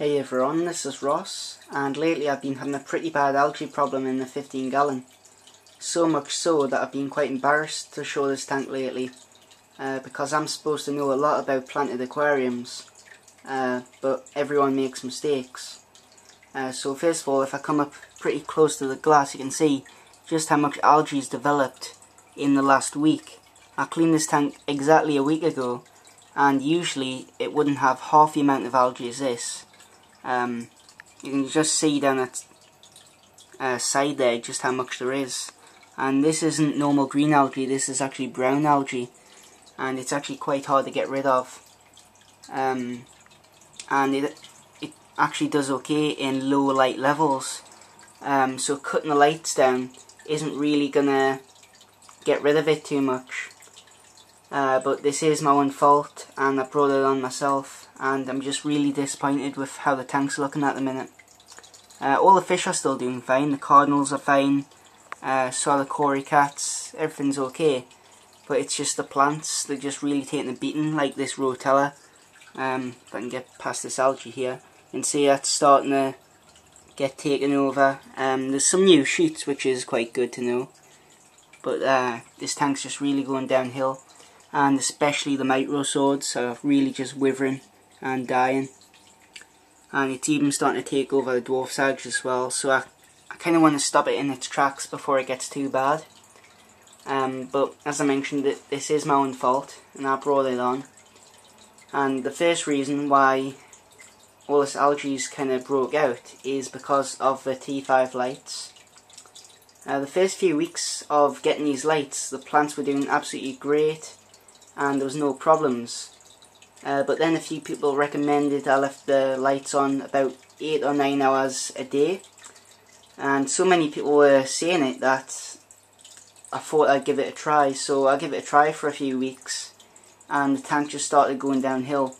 Hey everyone, this is Ross, and lately I've been having a pretty bad algae problem in the 15 gallon. So much so that I've been quite embarrassed to show this tank lately, uh, because I'm supposed to know a lot about planted aquariums, uh, but everyone makes mistakes. Uh, so first of all, if I come up pretty close to the glass, you can see just how much algae has developed in the last week. I cleaned this tank exactly a week ago, and usually it wouldn't have half the amount of algae as this. Um, you can just see down that uh, side there just how much there is. And this isn't normal green algae, this is actually brown algae. And it's actually quite hard to get rid of. Um, and it, it actually does okay in low light levels. Um, so cutting the lights down isn't really gonna get rid of it too much. Uh, but this is my own fault and I brought it on myself and I'm just really disappointed with how the tank's looking at the minute. Uh, all the fish are still doing fine, the cardinals are fine, uh, so are the cory cats, everything's okay. But it's just the plants, they're just really taking a beating, like this rotala. Um, if I can get past this algae here, you can see that's starting to get taken over. Um, there's some new shoots which is quite good to know. But uh, this tank's just really going downhill and especially the microswords are really just withering and dying. And it's even starting to take over the dwarf sags as well so I, I kind of want to stop it in its tracks before it gets too bad. Um, but as I mentioned it, this is my own fault and I brought it on. And the first reason why all this algae kind of broke out is because of the T5 lights. Uh, the first few weeks of getting these lights the plants were doing absolutely great and there was no problems. Uh, but then a few people recommended I left the lights on about 8 or 9 hours a day. And so many people were saying it that I thought I'd give it a try. So I gave it a try for a few weeks and the tank just started going downhill.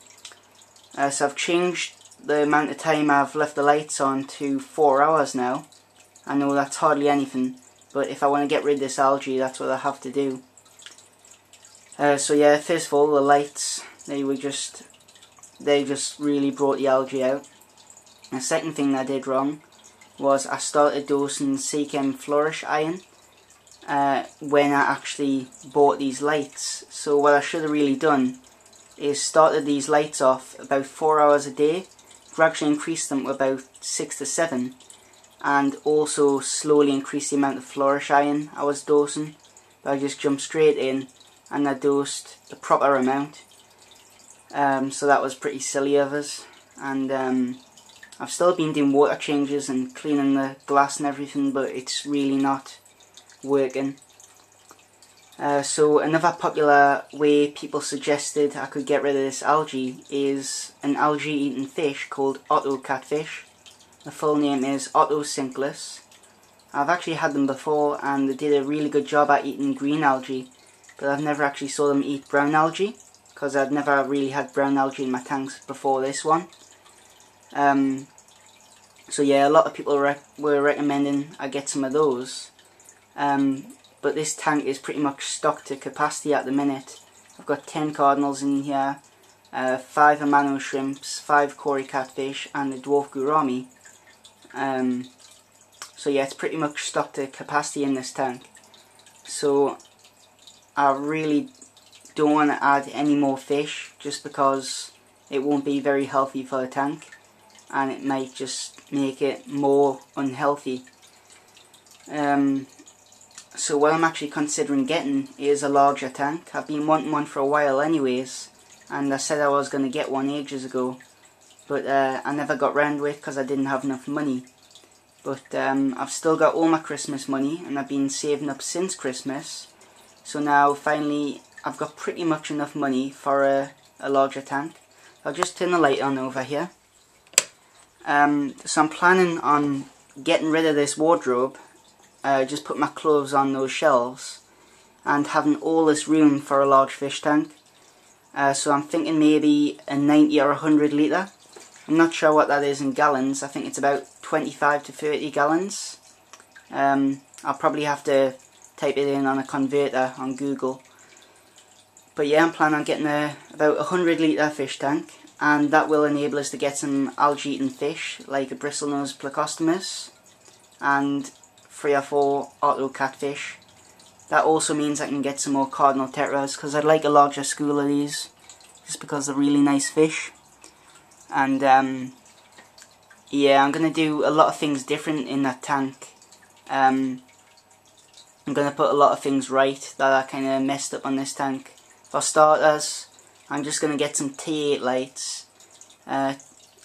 Uh, so I've changed the amount of time I've left the lights on to 4 hours now. I know that's hardly anything, but if I want to get rid of this algae, that's what I have to do. Uh, so yeah, first of all, the lights, they were just, they just really brought the algae out. The second thing I did wrong was I started dosing Seachem Flourish Iron uh, when I actually bought these lights. So what I should have really done is started these lights off about 4 hours a day, gradually increased them to about 6 to 7, and also slowly increase the amount of Flourish Iron I was dosing. But I just jumped straight in and I dosed the proper amount. Um, so that was pretty silly of us. And um, I've still been doing water changes and cleaning the glass and everything, but it's really not working. Uh, so another popular way people suggested I could get rid of this algae is an algae eating fish called Otto catfish. The full name is Otocinclus. I've actually had them before and they did a really good job at eating green algae but I've never actually saw them eat brown algae because I'd never really had brown algae in my tanks before this one. Um, so yeah, a lot of people rec were recommending I get some of those. Um, but this tank is pretty much stocked to capacity at the minute. I've got 10 cardinals in here, uh, 5 Amano shrimps, 5 cory catfish and a dwarf gourami. Um, so yeah, it's pretty much stocked to capacity in this tank. So I really don't want to add any more fish just because it won't be very healthy for the tank and it might just make it more unhealthy. Um, so what I'm actually considering getting is a larger tank. I've been wanting one for a while anyways and I said I was going to get one ages ago but uh, I never got round with because I didn't have enough money. But um, I've still got all my Christmas money and I've been saving up since Christmas so now finally I've got pretty much enough money for a, a larger tank. I'll just turn the light on over here. Um, so I'm planning on getting rid of this wardrobe, uh, just put my clothes on those shelves and having all this room for a large fish tank. Uh, so I'm thinking maybe a 90 or 100 litre. I'm not sure what that is in gallons. I think it's about 25 to 30 gallons. Um, I'll probably have to type it in on a converter on Google. But yeah, I'm planning on getting a, about a 100 litre fish tank and that will enable us to get some algae eating fish like a bristlenose plecostomus and three or four otto catfish. That also means I can get some more cardinal tetras because I'd like a larger school of these just because they're really nice fish. And um, yeah, I'm going to do a lot of things different in that tank. Um, I'm going to put a lot of things right that I kind of messed up on this tank. For starters, I'm just going to get some T8 lights. Uh,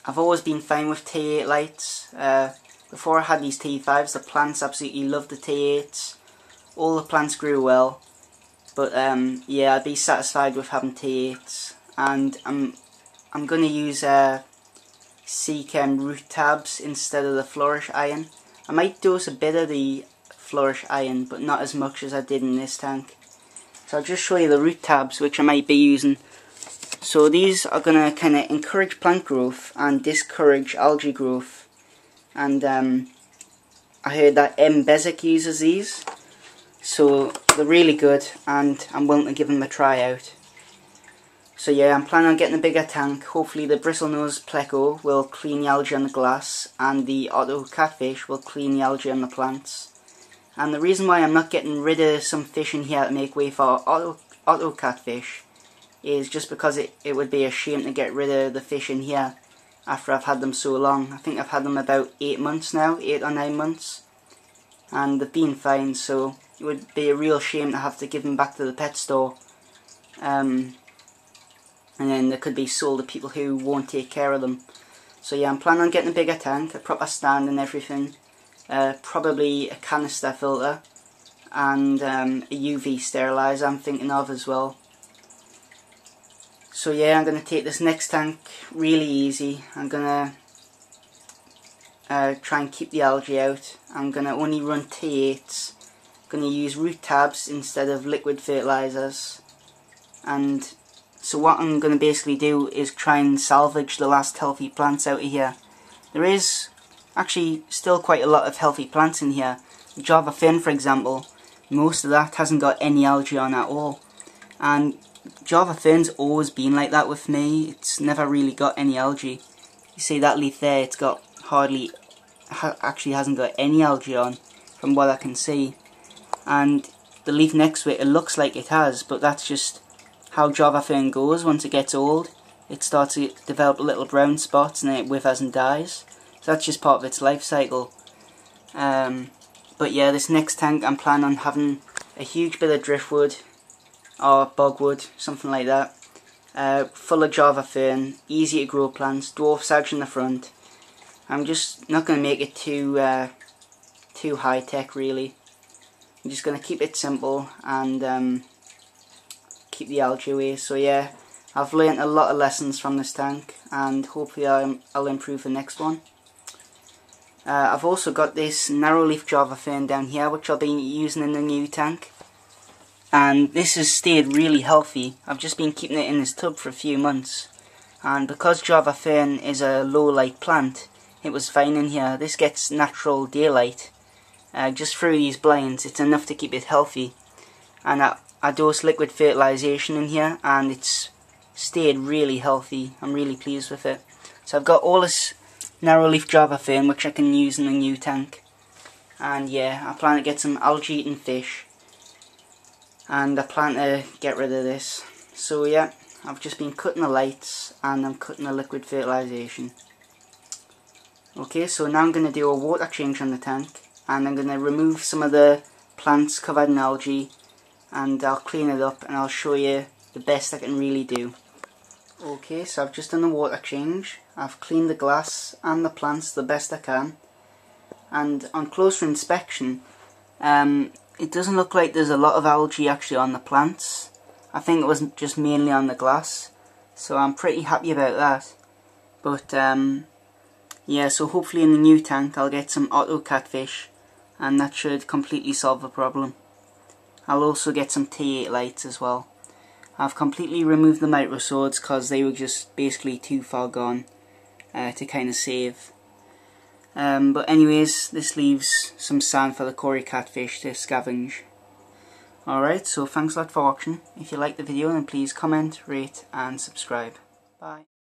I've always been fine with T8 lights. Uh, before I had these T5s, the plants absolutely loved the T8s. All the plants grew well. But um, yeah, I'd be satisfied with having T8s. And I'm, I'm going to use uh, Seachem root tabs instead of the Flourish Iron. I might dose a bit of the Flourish Iron, but not as much as I did in this tank. So I'll just show you the root tabs which I might be using. So these are going to kind of encourage plant growth and discourage algae growth. And um, I heard that M. Bezic uses these. So they're really good and I'm willing to give them a try out. So yeah, I'm planning on getting a bigger tank. Hopefully the bristlenose pleco will clean the algae on the glass and the otto catfish will clean the algae on the plants. And the reason why I'm not getting rid of some fish in here to make way for auto, otto catfish is just because it, it would be a shame to get rid of the fish in here after I've had them so long. I think I've had them about 8 months now, 8 or 9 months. And they've been fine, so it would be a real shame to have to give them back to the pet store. Um, and then they could be sold to people who won't take care of them. So yeah, I'm planning on getting a bigger tank, a proper stand and everything. Uh, probably a canister filter and um, a UV sterilizer I'm thinking of as well. So yeah, I'm going to take this next tank really easy. I'm going to uh, try and keep the algae out. I'm going to only run T8s. I'm going to use root tabs instead of liquid fertilizers. And so what I'm going to basically do is try and salvage the last healthy plants out of here. There is actually still quite a lot of healthy plants in here. Java fern for example, most of that hasn't got any algae on at all. And Java fern's always been like that with me, it's never really got any algae. You see that leaf there, it's got hardly, ha actually hasn't got any algae on, from what I can see. And the leaf next to it, it looks like it has, but that's just how Java fern goes once it gets old. It starts to develop little brown spots and then it withers and dies. So that's just part of its life cycle. Um, but yeah, this next tank I'm planning on having a huge bit of driftwood or bogwood, something like that. Uh, full of Java fern, easy to grow plants, dwarf sedge in the front. I'm just not going to make it too uh, too high tech really. I'm just going to keep it simple and um, keep the algae away. So yeah, I've learnt a lot of lessons from this tank and hopefully I'll, I'll improve the next one. Uh, I've also got this narrow leaf java fern down here which I'll be using in the new tank. And this has stayed really healthy. I've just been keeping it in this tub for a few months. And because java fern is a low light plant, it was fine in here. This gets natural daylight. Uh, just through these blinds, it's enough to keep it healthy. And I, I dose liquid fertilization in here and it's stayed really healthy. I'm really pleased with it. So I've got all this narrow leaf java fern which I can use in the new tank. And yeah, I plan to get some algae eating fish. And I plan to get rid of this. So yeah, I've just been cutting the lights and I'm cutting the liquid fertilization. Okay, so now I'm going to do a water change on the tank. And I'm going to remove some of the plants covered in algae and I'll clean it up and I'll show you the best I can really do. Okay, so I've just done the water change. I've cleaned the glass and the plants the best I can. And on closer inspection, um, it doesn't look like there's a lot of algae actually on the plants. I think it was just mainly on the glass. So I'm pretty happy about that. But um, yeah, so hopefully in the new tank I'll get some otto catfish and that should completely solve the problem. I'll also get some T8 lights as well. I've completely removed the micro swords because they were just basically too far gone uh, to kind of save. Um, but anyways, this leaves some sand for the Cory catfish to scavenge. Alright, so thanks a lot for watching. If you liked the video then please comment, rate and subscribe. Bye.